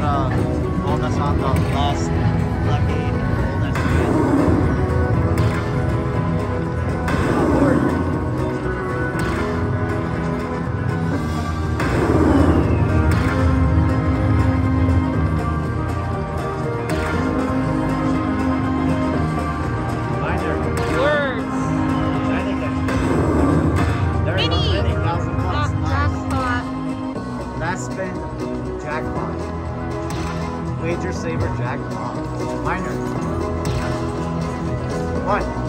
got a bonus on the last lucky One.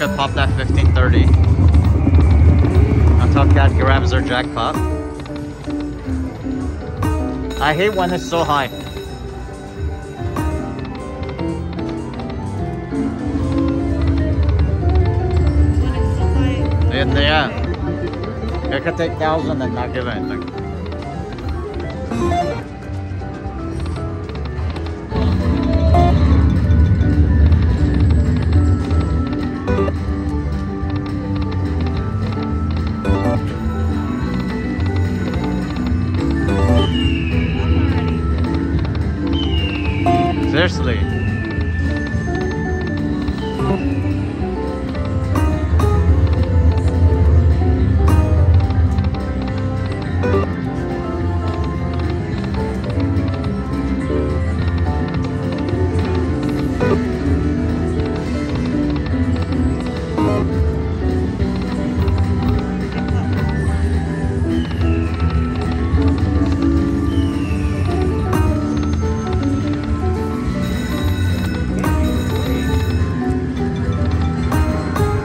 Could pop that 1530. Until Cat grabs her jackpot. I hate when it's so high. In the end. It could take thousand and not give anything.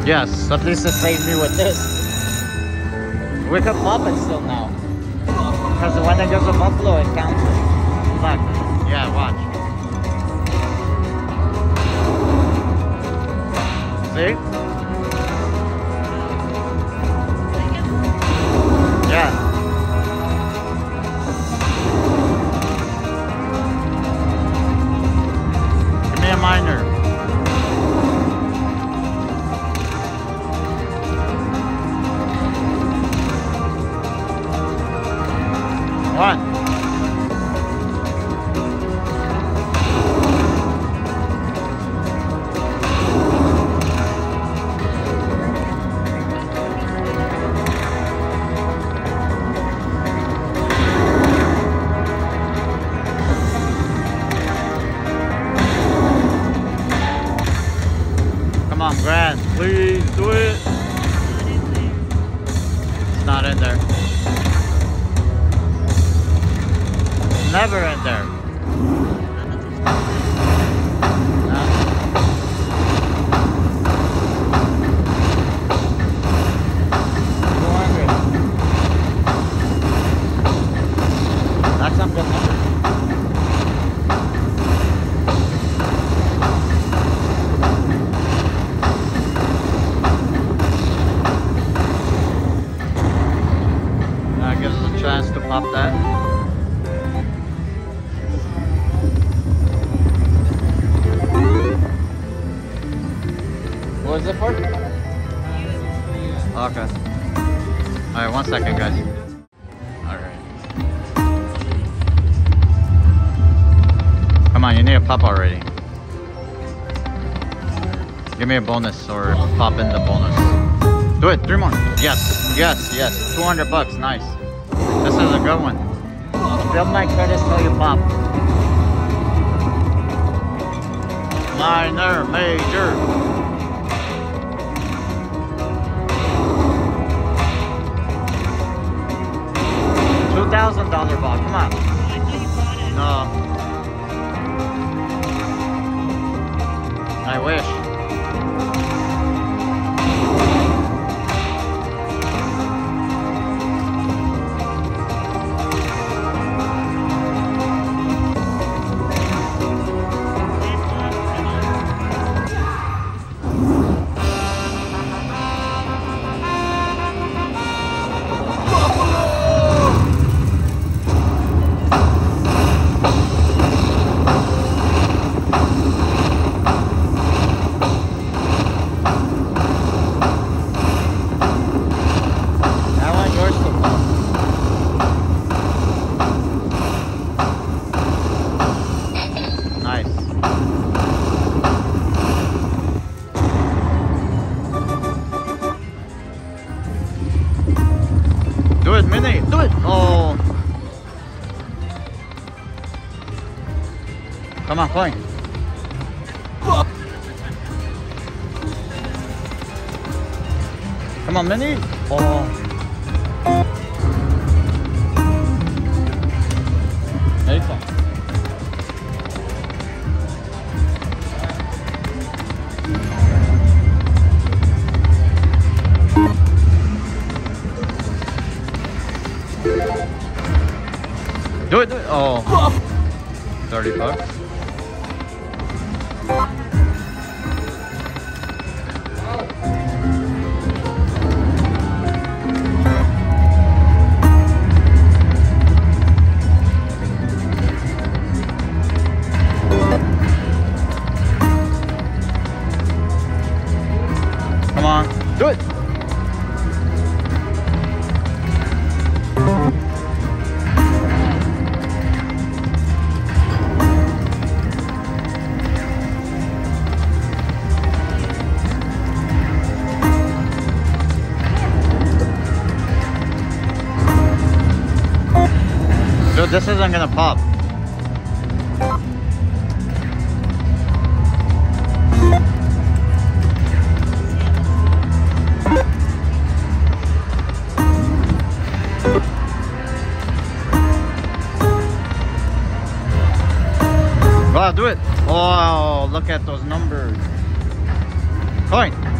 Yes, at least it saved me with this. We could pop it still now. Because when it goes a buffalo, it counts. Look. Yeah, watch. See? Yeah. On, Grant, please do it. It's not in there. It's never in there. Chance that. What was it for? Okay. Alright, one second, guys. Alright. Come on, you need a pop already. Give me a bonus or pop in the bonus. Do it, three more. Yes, yes, yes. 200 bucks, nice. This is a good one. Build my credits till you pop. Minor, major. Two thousand dollar ball. Come on. No. I wish. Do it, Minnie. Do it. Oh. Come on, play. Come on, Minnie. Oh. 30 bucks. This isn't gonna pop. Wow, do it. Oh, look at those numbers. Coin.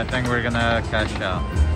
I think we're gonna cash out.